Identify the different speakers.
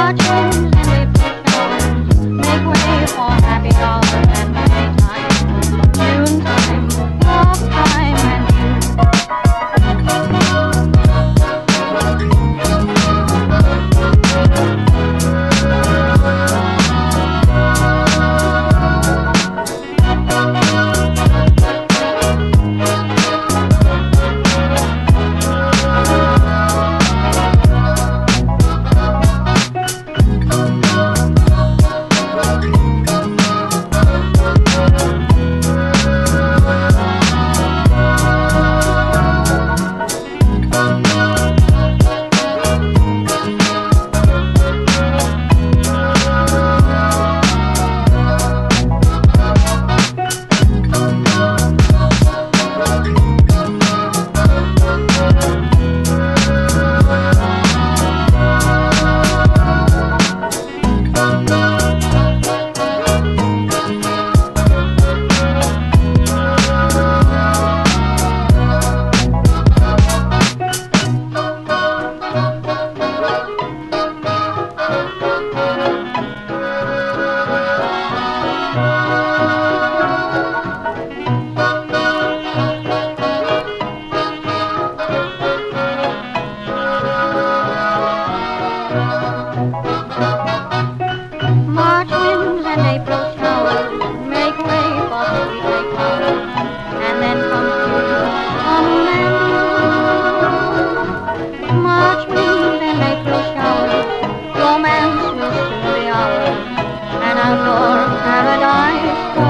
Speaker 1: 花城 paradise.